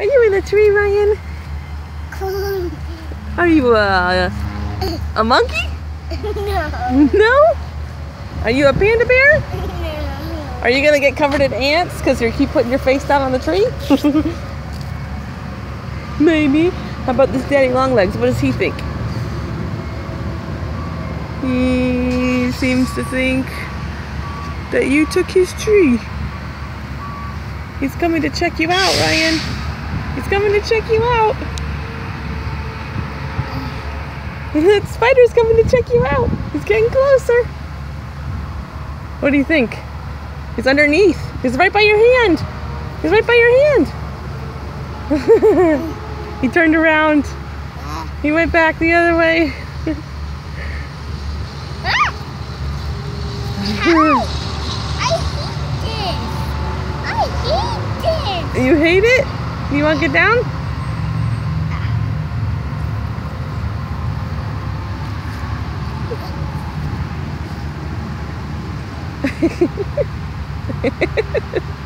Are you in a tree, Ryan? Are you uh, a monkey? no. No? Are you a panda bear? No. Are you gonna get covered in ants because you keep putting your face down on the tree? Maybe. How about this daddy long legs? What does he think? He seems to think that you took his tree. He's coming to check you out, Ryan. He's coming to check you out. that spider's coming to check you out. He's getting closer. What do you think? He's underneath. He's right by your hand. He's right by your hand. he turned around. He went back the other way. I hate this. I hate this. You hate it? You want to get down? Ah.